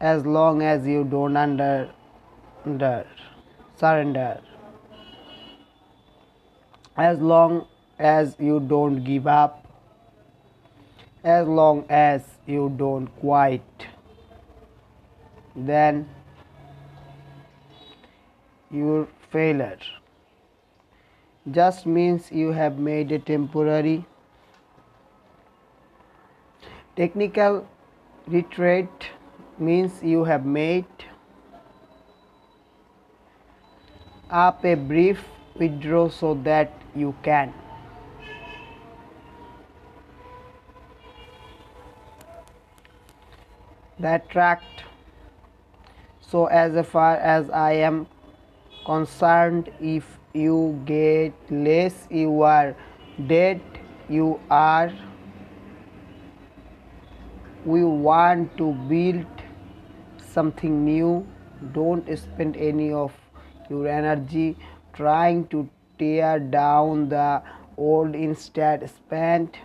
as long as you don't under, under surrender. As long as you don't give up. As long as you don't quit. Then your failure. Just means you have made a temporary. Technical retreat means you have made up a brief withdraw so that you can. That tract so as far as i am concerned if you get less you are dead you are we want to build something new. Don't spend any of your energy trying to tear down the old instead. Spend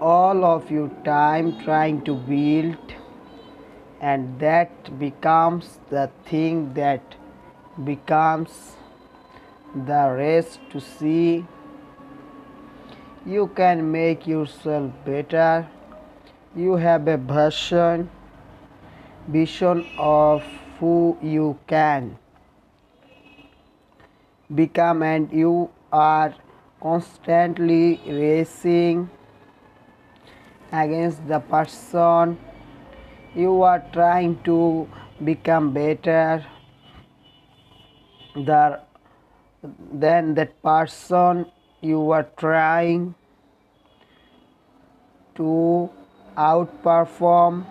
all of your time trying to build and that becomes the thing that becomes the race to see. You can make yourself better. You have a version vision of who you can become and you are constantly racing against the person you are trying to become better then that person you are trying to outperform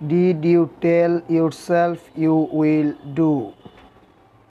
did you tell yourself you will do